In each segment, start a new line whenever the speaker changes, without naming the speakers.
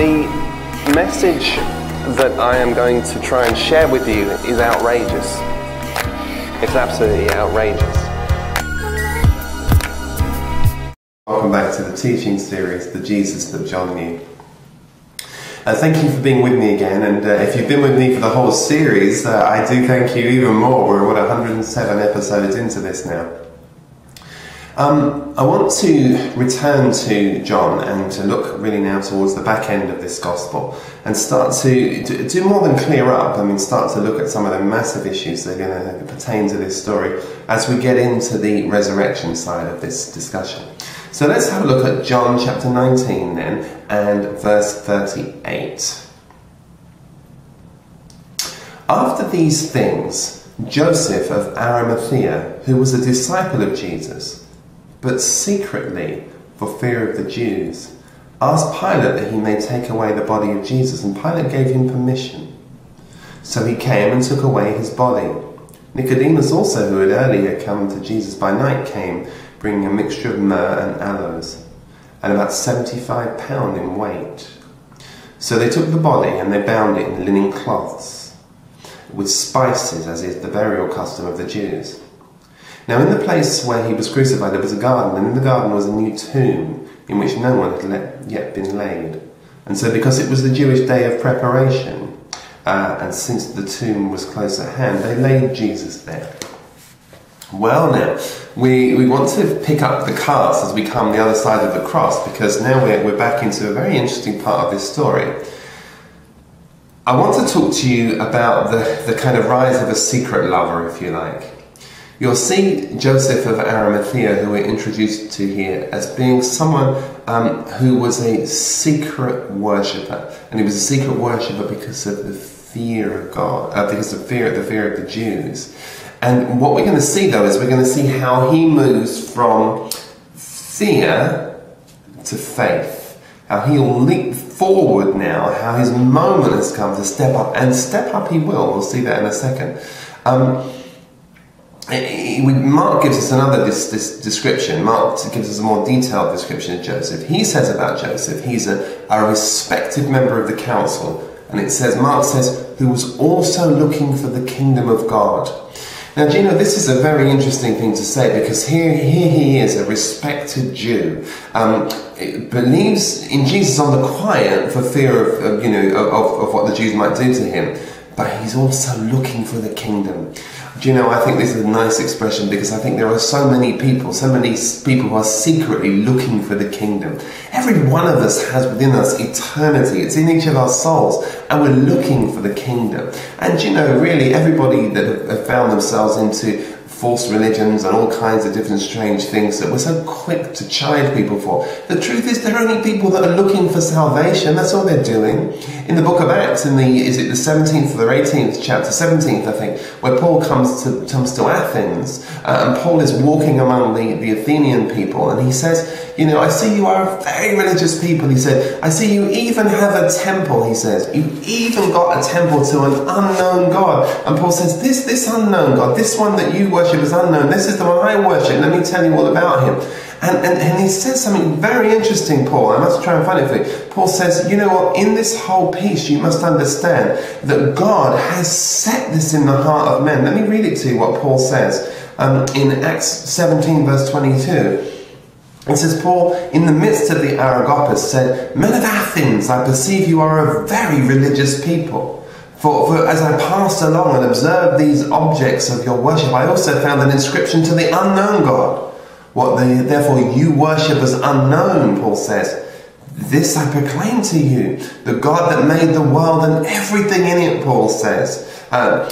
The message that I am going to try and share with you is outrageous. It's absolutely outrageous.
Welcome back to the teaching series, The Jesus That John Knew. Uh, thank you for being with me again, and uh, if you've been with me for the whole series, uh, I do thank you even more. We're what 107 episodes into this now. Um, I want to return to John and to look really now towards the back end of this gospel and start to, do more than clear up. I mean, start to look at some of the massive issues that are going to pertain to this story as we get into the resurrection side of this discussion. So let's have a look at John chapter 19 then and verse 38. After these things, Joseph of Arimathea, who was a disciple of Jesus, but secretly for fear of the Jews, asked Pilate that he may take away the body of Jesus, and Pilate gave him permission. So he came and took away his body. Nicodemus also, who had earlier come to Jesus by night, came, bringing a mixture of myrrh and aloes, and about seventy-five pound in weight. So they took the body and they bound it in linen cloths, with spices, as is the burial custom of the Jews. Now, in the place where he was crucified, there was a garden, and in the garden was a new tomb in which no one had yet been laid. And so, because it was the Jewish day of preparation, uh, and since the tomb was close at hand, they laid Jesus there. Well, now, we, we want to pick up the cards as we come the other side of the cross because now we're, we're back into a very interesting part of this story. I want to talk to you about the, the kind of rise of a secret lover, if you like. You'll see Joseph of Arimathea, who we're introduced to here, as being someone um, who was a secret worshipper, and he was a secret worshipper because of the fear of God, uh, because of fear, the fear of the Jews. And what we're going to see, though, is we're going to see how he moves from fear to faith. How he'll leap forward now, how his moment has come to step up, and step up he will. We'll see that in a second. Um, Mark gives us another this, this description. Mark gives us a more detailed description of Joseph. He says about Joseph, he's a, a respected member of the council. And it says, Mark says, who was also looking for the kingdom of God. Now, Gino, this is a very interesting thing to say because here, here he is, a respected Jew, um, believes in Jesus on the quiet for fear of, of you know, of, of what the Jews might do to him, but he's also looking for the kingdom. Do you know, I think this is a nice expression because I think there are so many people, so many people who are secretly looking for the kingdom. Every one of us has within us eternity. It's in each of our souls, and we're looking for the kingdom. And you know, really, everybody that have found themselves into false religions and all kinds of different strange things that we're so quick to chide people for. The truth is, they're only people that are looking for salvation. That's all they're doing. In the book of Acts, in the is it the 17th or the 18th chapter, 17th, I think, where Paul comes to comes to Athens, uh, and Paul is walking among the, the Athenian people, and he says, you know, I see you are a very religious people, he said. I see you even have a temple, he says. You've even got a temple to an unknown God. And Paul says, this, this unknown God, this one that you worship is unknown. This is the one I worship. Let me tell you all about him. And, and, and he says something very interesting, Paul. I must try and find it for you. Paul says, you know what, in this whole piece, you must understand that God has set this in the heart of men. Let me read it to you what Paul says um, in Acts 17, verse 22. It says, Paul, in the midst of the Areopagus, said, Men of Athens, I perceive you are a very religious people. For, for as I passed along and observed these objects of your worship, I also found an inscription to the unknown God. What the, therefore you worship as unknown, Paul says. This I proclaim to you, the God that made the world and everything in it, Paul says. Uh,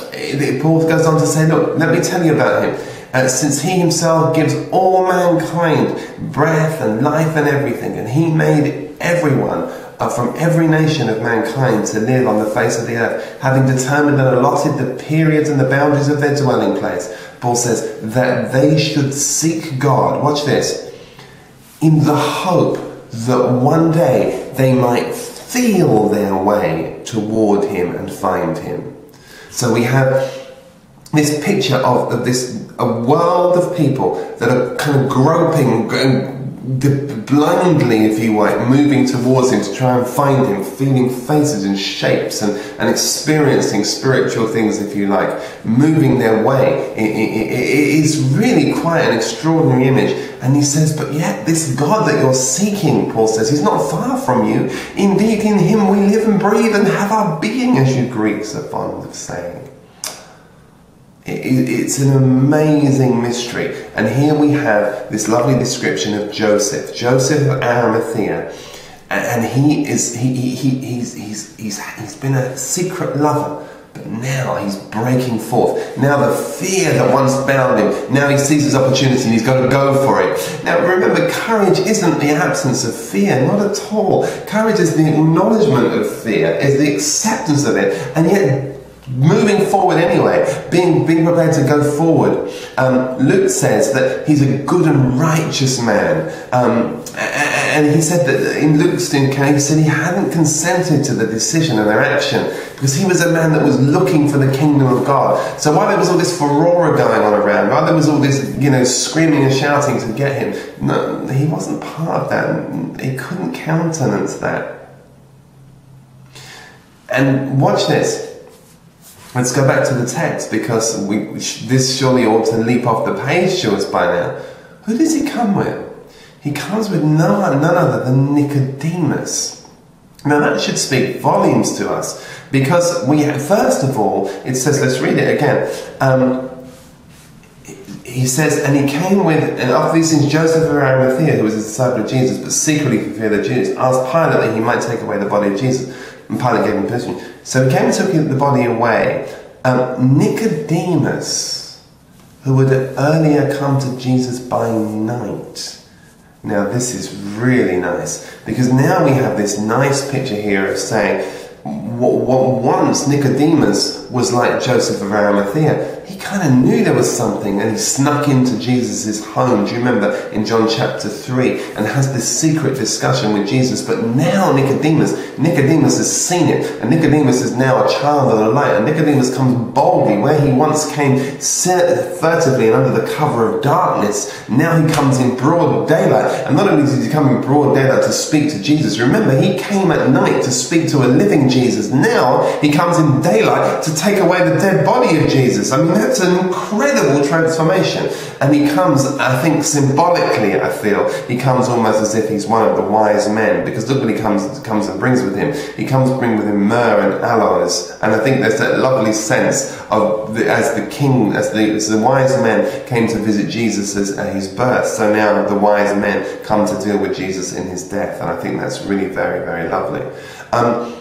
Paul goes on to say, Look, let me tell you about him uh, since he himself gives all mankind breath and life and everything, and he made everyone uh, from every nation of mankind to live on the face of the earth, having determined and allotted the periods and the boundaries of their dwelling place. Paul says that they should seek God, watch this, in the hope that one day they might feel their way toward Him and find Him. So we have this picture of, of this a world of people that are kind of groping, the, blindly, if you like, moving towards him to try and find him, feeling faces and shapes and, and experiencing spiritual things, if you like, moving their way. it, it, it is really quite an extraordinary image. And he says, But yet, this God that you're seeking, Paul says, he's not far from you. Indeed, in him we live and breathe and have our being, as you Greeks are fond of saying. It's an amazing mystery. And here we have this lovely description of Joseph, Joseph of Arimathea. And he is, he, he, he, he's, he's, he's, he's been a secret lover. But now he's breaking forth. Now the fear that once bound him, now he sees his opportunity and he's got to go for it. Now remember, courage isn't the absence of fear, not at all. Courage is the acknowledgement of fear, is the acceptance of it, and yet moving forward anyway, being, being prepared to go forward. Um, Luke says that he's a good and righteous man. Um, and he said that in Luke's case, he said he hadn't consented to the decision and their action because he was a man that was looking for the kingdom of God. So while there was all this furore going on around, while there was all this, you know, screaming and shouting to get him, no, he wasn't part of that. He couldn't countenance that. And watch this. Let's go back to the text because we, this surely ought to leap off the page to us by now. Who does he come with? He comes with no, none other than Nicodemus. Now that should speak volumes to us because we, first of all, it says, let's read it again. Um, he says, and he came with, and after these things, Joseph of Arimathea, who was a disciple of Jesus, but secretly for fear of the Jews, asked Pilate that he might take away the body of Jesus. And Pilate gave him permission. So he came and took the body away. Um, Nicodemus, who had earlier come to Jesus by night. Now, this is really nice because now we have this nice picture here of saying, what, what once Nicodemus was like Joseph of Arimathea, he kind of knew there was something and he snuck into Jesus' home. Do you remember in John chapter 3 and has this secret discussion with Jesus? But now Nicodemus, Nicodemus has seen it and Nicodemus is now a child of the light and Nicodemus comes boldly where he once came furtively and under the cover of darkness. Now he comes in broad daylight and not only does he come in broad daylight to speak to Jesus, remember he came at night to speak to a living Jesus. Now he comes in daylight to take away the dead body of Jesus. I mean, that's an incredible transformation. And he comes, I think, symbolically, I feel, he comes almost as if he's one of the wise men, because look what he comes, comes and brings with him. He comes bring with him myrrh and aloes. And I think there's that lovely sense of the, as the king, as the, as the wise men came to visit Jesus at his birth, so now the wise men come to deal with Jesus in his death. And I think that's really very, very lovely. Um,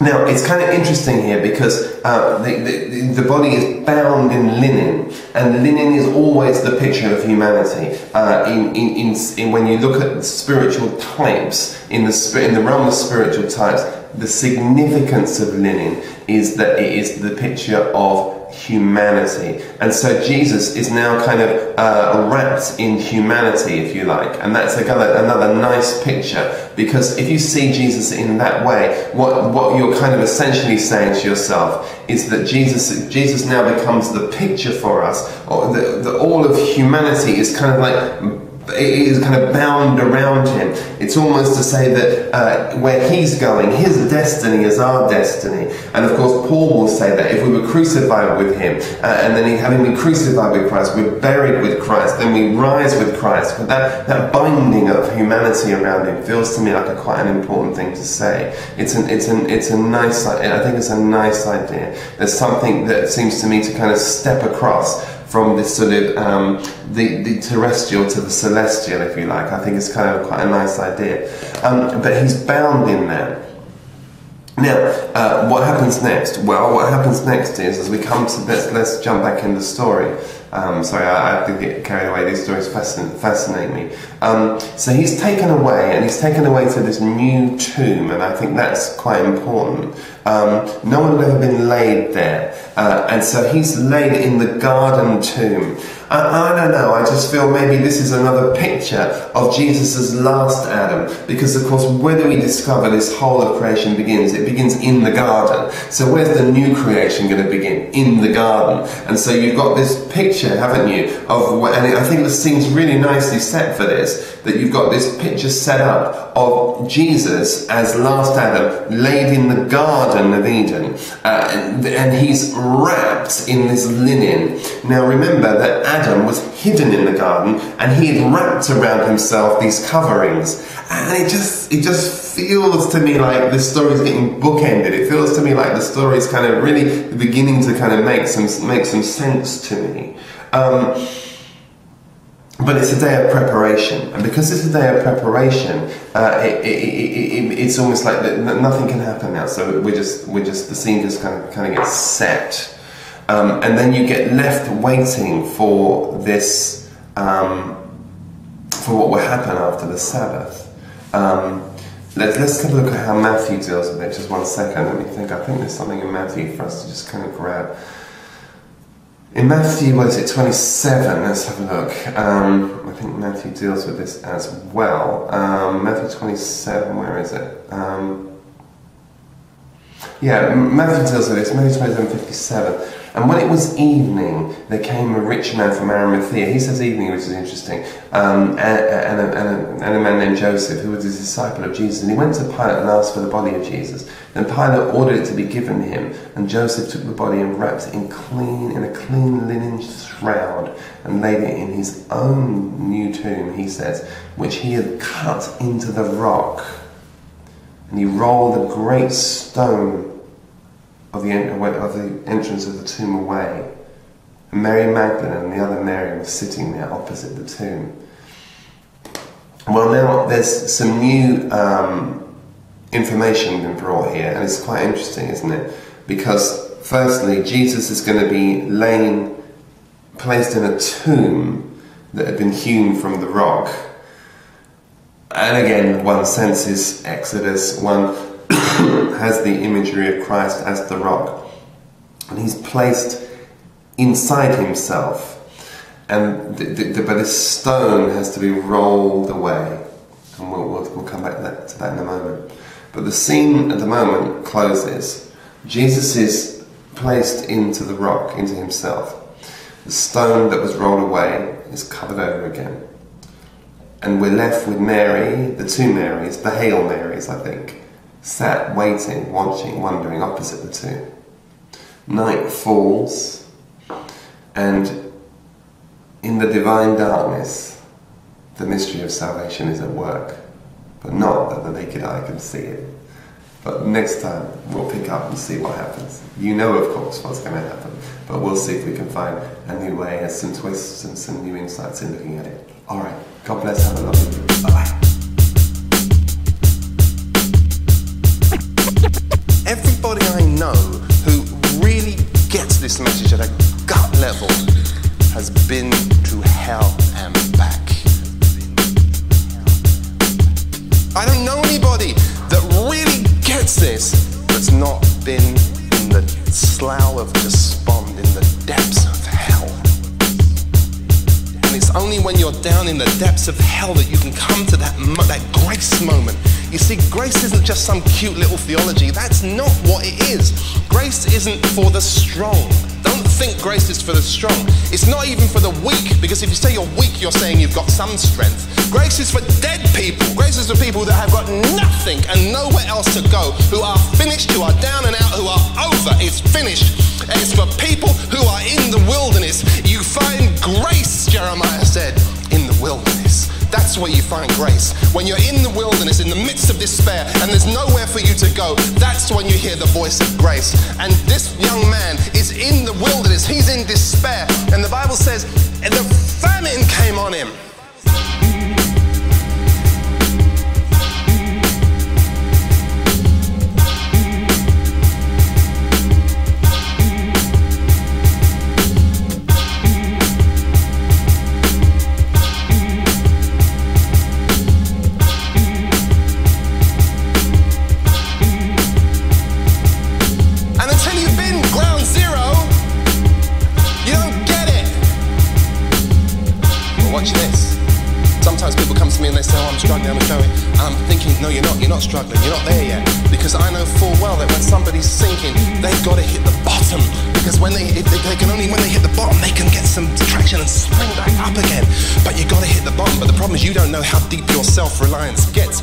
now, it's kind of interesting here because uh, the, the, the, body is bound in linen, and linen is always the picture of humanity. Uh, in, in, in, in, when you look at spiritual types, in the, in the realm of spiritual types, the significance of linen is that it is the picture of humanity. And so Jesus is now kind of uh, wrapped in humanity, if you like. And that's another, another nice picture because if you see Jesus in that way, what, what you're kind of essentially saying to yourself is that Jesus, Jesus now becomes the picture for us, or the, the, all of humanity is kind of like is kind of bound around him. It's almost to say that uh, where he's going, his destiny is our destiny. And of course, Paul will say that if we were crucified with him, uh, and then having been crucified with Christ, we're buried with Christ, then we rise with Christ. But that, that binding of humanity around him feels to me like a quite an important thing to say. It's an, it's an, it's a nice, I think it's a nice idea. There's something that seems to me to kind of step across from this sort of um, the, the terrestrial to the celestial, if you like. I think it's kind of quite a nice idea. Um, but he's bound in there. Now, uh, what happens next? Well, what happens next is, as we come to this, let's jump back in the story. Um, sorry, I, I, to get carried away. These stories fascinate, fascinate me. Um, so he's taken away, and he's taken away to this new tomb, and I think that's quite important. Um, no one had ever been laid there, uh, and so he's laid in the garden tomb. I, I, don't know, I just feel maybe this is another picture of Jesus' last Adam, because of course, where do we discover this whole of creation begins? It begins in the garden. So where's the new creation going to begin? In the garden. And so you've got this picture picture, haven't you? Of and I think the scene's really nicely set for this. That you've got this picture set up of Jesus as last Adam laid in the Garden of Eden, uh, and, and he's wrapped in this linen. Now remember that Adam was hidden in the garden, and he had wrapped around himself these coverings, and it just it just feels to me like the story's getting bookended. It feels to me like the story's kind of really beginning to kind of make some make some sense to me. Um, but it's a day of preparation, and because it's a day of preparation, uh, it, it, it, it's almost like nothing can happen now. So we're just we're just the scene just kind of kind of gets set, um, and then you get left waiting for this um, for what will happen after the Sabbath. Um, let's let's have a look at how Matthew deals with it. Just one second. Let me think. I think there's something in Matthew for us to just kind of grab. In Matthew, what is it, 27? Let's have a look. Um, I think Matthew deals with this as well. Um, Matthew 27, where is it? Um, yeah, Matthew deals with this, Matthew 27, 57. And when it was evening, there came a rich man from Arimathea. He says evening, which is interesting, um, and, and, a, and, a, and, a, man named Joseph, who was a disciple of Jesus. And he went to Pilate and asked for the body of Jesus. Then Pilate ordered it to be given him, and Joseph took the body and wrapped it in clean in a clean linen shroud and laid it in his own new tomb. He says, which he had cut into the rock. And he rolled a great stone of the, of the entrance of the tomb away. And Mary Magdalene and the other Mary were sitting there opposite the tomb. Well, now there's some new um, information been brought here, and it's quite interesting, isn't it? Because firstly, Jesus is going to be laying, placed in a tomb that had been hewn from the rock. And again, one senses Exodus, one has the imagery of Christ as the rock. And he's placed inside himself. And the, the, but this stone has to be rolled away. And we'll, we'll, we'll come back to that, to that in a moment. But the scene at the moment closes. Jesus is placed into the rock, into himself. The stone that was rolled away is covered over again. And we're left with Mary, the two Marys, the Hail Marys, I think, sat waiting, watching, wondering opposite the two. Night falls, and in the divine darkness, the mystery of salvation is at work, but not that the naked eye can see it. But next time, we'll pick up and see what happens. You know, of course, what's going to happen, but we'll see if we can find a new way and some twists and some new insights in looking at it. All right, God bless, have a lovely day. Bye
level has been to hell and back. I don't know anybody that really gets this that's not been in the slough of despond, in the depths of hell. And it's only when you're down in the depths of hell that you can come to that, that grace moment you see, grace isn't just some cute little theology. That's not what it is. Grace isn't for the strong. Grace is for the strong. It's not even for the weak, because if you say you're weak, you're saying you've got some strength. Grace is for dead people. Grace is for people that have got nothing and nowhere else to go, who are finished, who are down and out, who are over. It's finished. And It's for people who are in the wilderness. You find grace, Jeremiah said, in the wilderness. That's where you find grace. When you're in the wilderness, in the midst of despair, and there's nowhere for you to go, that's when you hear the voice of grace. And this young man is in the wilderness, he's in despair. And the Bible says, the famine came on him. Struggling. I'm going. I'm thinking, no, you're not you're not struggling, you're not there yet. Because I know full well that when somebody's sinking, they've got to hit the bottom. Because when they, they, they can only when they hit the bottom, they can get some traction and spring back up again. But you gotta hit the bottom. But the problem is you don't know how deep your self-reliance gets.